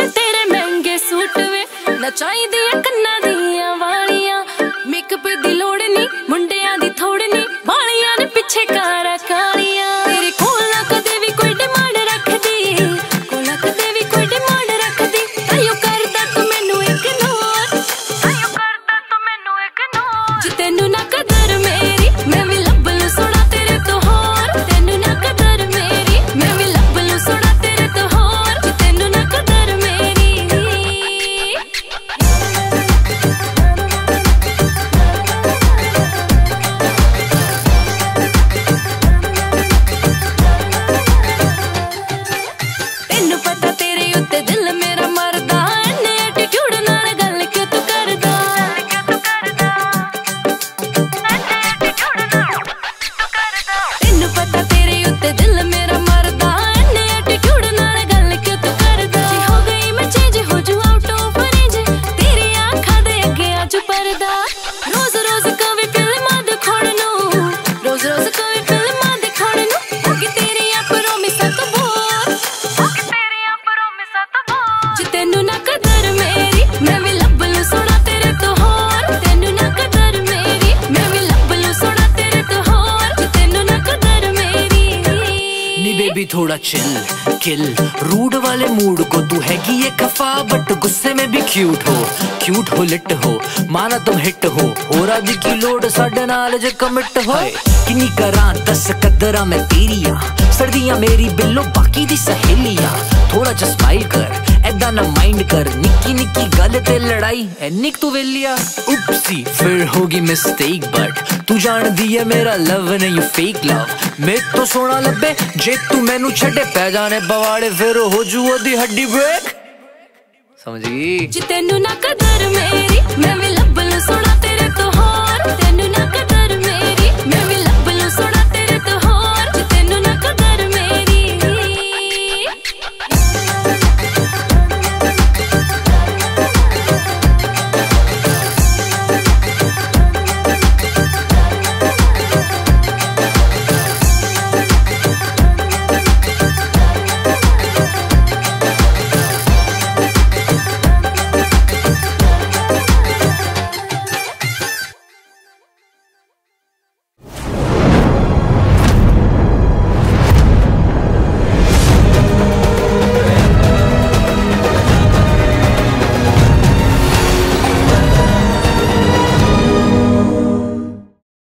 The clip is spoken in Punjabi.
ਵੇ, ਤੇਰੇ ਮਹਿੰਗੇ ਸੂਟ ਵੇ। ਨਚਾਈ ਦੀਆਂ ਕੰਨਾਂ ਦੀਆਂ ਵਾਲੀਆਂ। ਮੇਕਅਪ ਦੀ ਲੋੜ ਨਹੀਂ ਮੁੰਡਿਆਂ ਦੀ ਥੋੜ ਨਹੀਂ नी बेबी थोड़ा चिल किल रूड वाले मूड को तू हैगी ये खफा बट गुस्से में भी क्यूट हो. क्यूट हो लिट हो माना तुम हिट हो. हो राज़ी की लोड साडे नाल जे कमिट हो. किन्नी करा दस कदरा मैं तेरिया सर्दियाँ मेरी बिल्लो बाकी दी सहेलियाँ. थोड़ा जस्ट स्माइल कर ਐਦਾਂ ਨਾ ਮਾਈਂਡ ਕਰ। ਨਿੱਕੀ ਨਿੱਕੀ ਗੱਲ ਤੇ ਲੜਾਈ ਐਨੀ ਤੂੰ ਵੇਲਿਆ। ਉਪਸੀ ਫਿਰ ਹੋਗੀ ਮਿਸਟੇਕ ਬਟ ਤੂੰ ਜਾਣਦੀ ਏ ਮੇਰਾ ਲਵ ਨਹੀਂ ਫੇਕ ਲਵ ਮੇਰੇ ਤੋਂ ਸੋਹਣਾ ਲੱਭੇ ਜੇ ਤੂੰ ਮੈਨੂੰ ਛੱਡੇ ਪੈ ਜਾਣੇ ਬਵਾੜੇ ਫਿਰ ਹੋ ਜੂ ਉਹਦੀ ਹੱਡੀ ਬ੍ਰੇਕ ਸਮਝ ਗਈ? ਜੇ ਤੈਨੂੰ ਨਾ ਕਦਰ ਮੇਰੀ